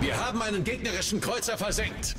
Wir haben einen gegnerischen Kreuzer versenkt.